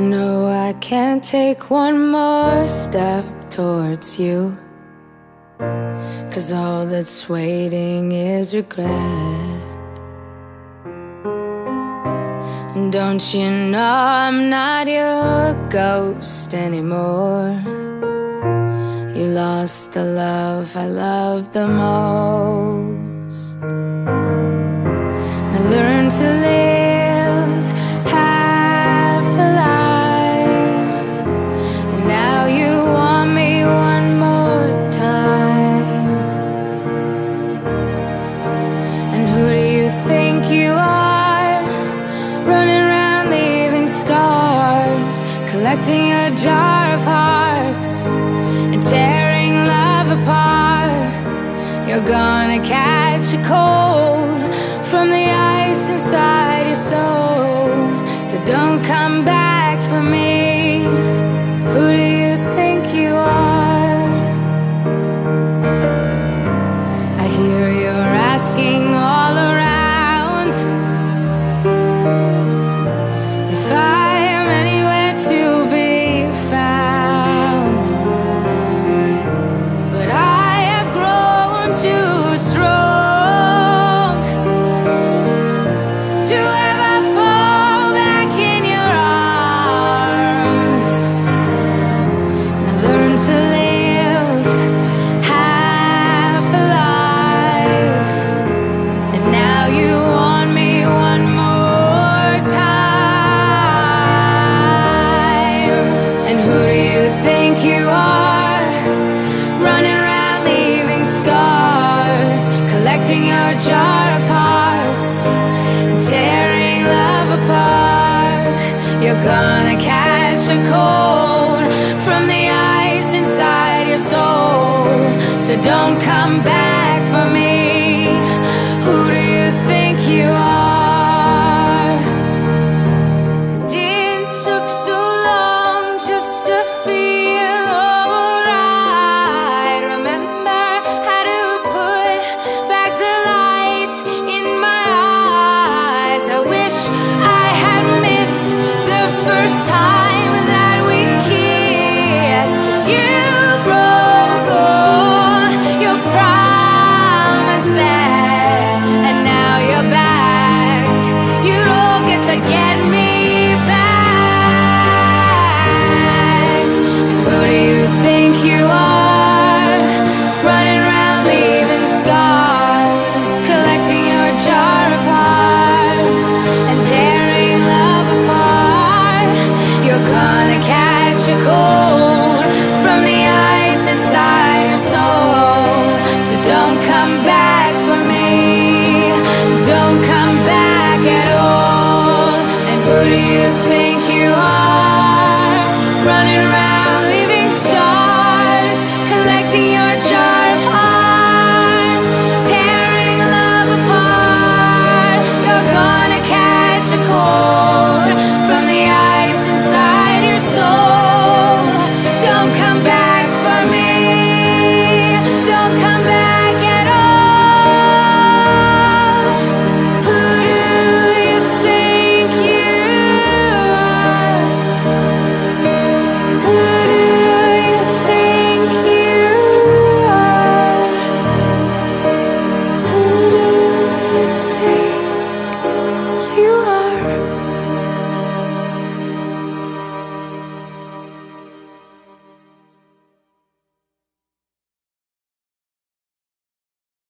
I know I can't take one more step towards you. Cause all that's waiting is regret. And don't you know I'm not your ghost anymore? You lost the love I loved the most. I learned to live collecting a jar of hearts and tearing love apart. You're gonna catch a cold. You're gonna catch a cold From the ice inside your soul So don't come back for me Who do you think you are? again. you think you are